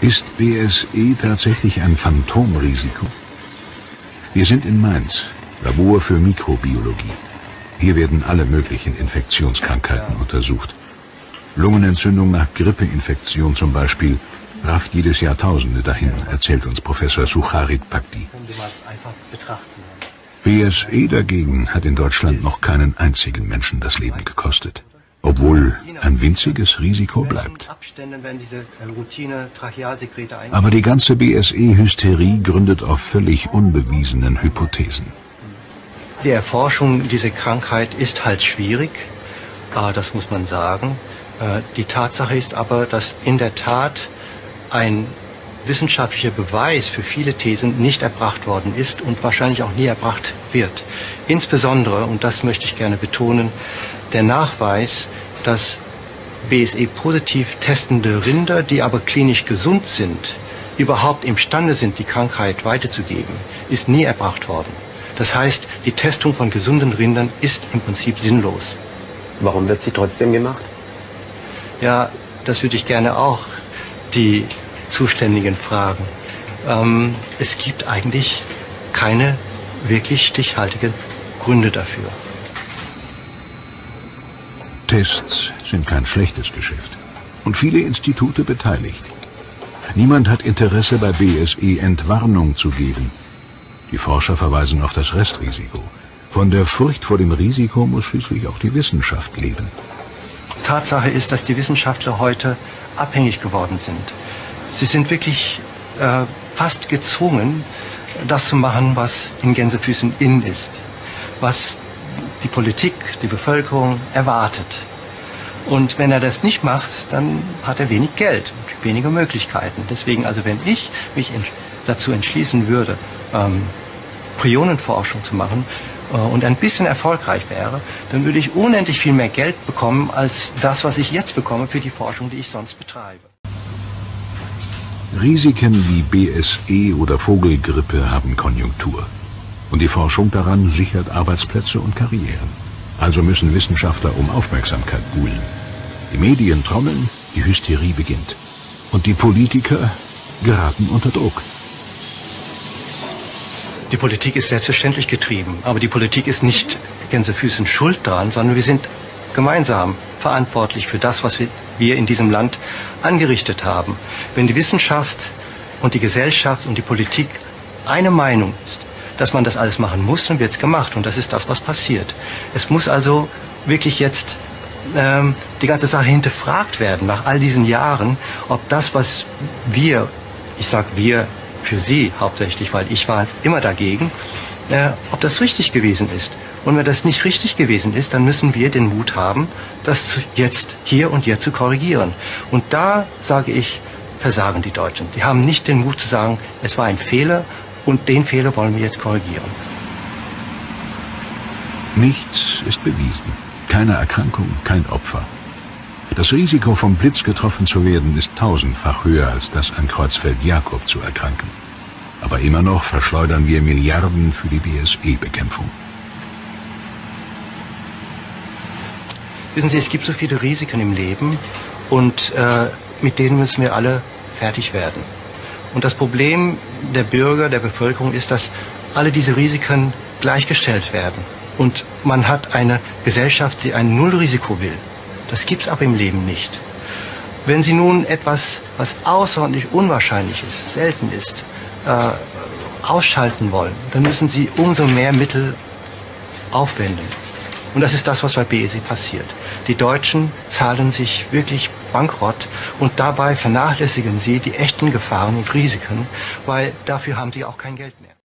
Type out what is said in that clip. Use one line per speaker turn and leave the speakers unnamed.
Ist BSE tatsächlich ein Phantomrisiko? Wir sind in Mainz, Labor für Mikrobiologie. Hier werden alle möglichen Infektionskrankheiten untersucht. Lungenentzündung nach Grippeinfektion zum Beispiel rafft jedes Jahr Tausende dahin, erzählt uns Professor Sucharit Bhakti. BSE dagegen hat in Deutschland noch keinen einzigen Menschen das Leben gekostet. Obwohl ein winziges Risiko bleibt. Aber die ganze BSE-Hysterie gründet auf völlig unbewiesenen Hypothesen.
Die Erforschung dieser Krankheit ist halt schwierig, das muss man sagen. Äh, die Tatsache ist aber, dass in der Tat ein wissenschaftlicher Beweis für viele Thesen nicht erbracht worden ist und wahrscheinlich auch nie erbracht wird. Insbesondere, und das möchte ich gerne betonen, der Nachweis, dass BSE positiv testende Rinder, die aber klinisch gesund sind, überhaupt imstande sind, die Krankheit weiterzugeben, ist nie erbracht worden. Das heißt, die Testung von gesunden Rindern ist im Prinzip sinnlos.
Warum wird sie trotzdem gemacht?
Ja, das würde ich gerne auch die Zuständigen fragen. Ähm, es gibt eigentlich keine wirklich stichhaltigen Gründe dafür.
Tests sind kein schlechtes Geschäft und viele Institute beteiligt. Niemand hat Interesse bei BSE Entwarnung zu geben. Die Forscher verweisen auf das Restrisiko. Von der Furcht vor dem Risiko muss schließlich auch die Wissenschaft leben.
Tatsache ist, dass die Wissenschaftler heute abhängig geworden sind. Sie sind wirklich äh, fast gezwungen, das zu machen, was in Gänsefüßen in ist, was die Politik, die Bevölkerung erwartet. Und wenn er das nicht macht, dann hat er wenig Geld, weniger Möglichkeiten. Deswegen, also wenn ich mich dazu entschließen würde, ähm, Prionenforschung zu machen, äh, und ein bisschen erfolgreich wäre, dann würde ich unendlich viel mehr Geld bekommen als das, was ich jetzt bekomme für die Forschung, die ich sonst betreibe.
Risiken wie BSE oder Vogelgrippe haben Konjunktur. Und die Forschung daran sichert Arbeitsplätze und Karrieren. Also müssen Wissenschaftler um Aufmerksamkeit buhlen. Die Medien trommeln, die Hysterie beginnt. Und die Politiker geraten unter Druck.
Die Politik ist selbstverständlich getrieben, aber die Politik ist nicht Gänsefüßen schuld daran, sondern wir sind gemeinsam verantwortlich für das, was wir in diesem Land angerichtet haben. Wenn die Wissenschaft und die Gesellschaft und die Politik eine Meinung ist, dass man das alles machen muss, dann wird es gemacht. Und das ist das, was passiert. Es muss also wirklich jetzt ähm, die ganze Sache hinterfragt werden, nach all diesen Jahren, ob das, was wir, ich sage wir, für Sie hauptsächlich, weil ich war immer dagegen, äh, ob das richtig gewesen ist. Und wenn das nicht richtig gewesen ist, dann müssen wir den Mut haben, das jetzt hier und jetzt zu korrigieren. Und da sage ich, versagen die Deutschen. Die haben nicht den Mut zu sagen, es war ein Fehler und den Fehler wollen wir jetzt korrigieren.
Nichts ist bewiesen. Keine Erkrankung, kein Opfer. Das Risiko, vom Blitz getroffen zu werden, ist tausendfach höher als das an Kreuzfeld Jakob zu erkranken. Aber immer noch verschleudern wir Milliarden für die BSE-Bekämpfung.
Wissen Sie, es gibt so viele Risiken im Leben und äh, mit denen müssen wir alle fertig werden. Und das Problem der Bürger, der Bevölkerung ist, dass alle diese Risiken gleichgestellt werden. Und man hat eine Gesellschaft, die ein Nullrisiko will. Das gibt es aber im Leben nicht. Wenn Sie nun etwas, was außerordentlich unwahrscheinlich ist, selten ist, äh, ausschalten wollen, dann müssen Sie umso mehr Mittel aufwenden. Und das ist das, was bei BESE passiert. Die Deutschen zahlen sich wirklich bankrott und dabei vernachlässigen sie die echten Gefahren und Risiken, weil dafür haben sie auch kein Geld mehr.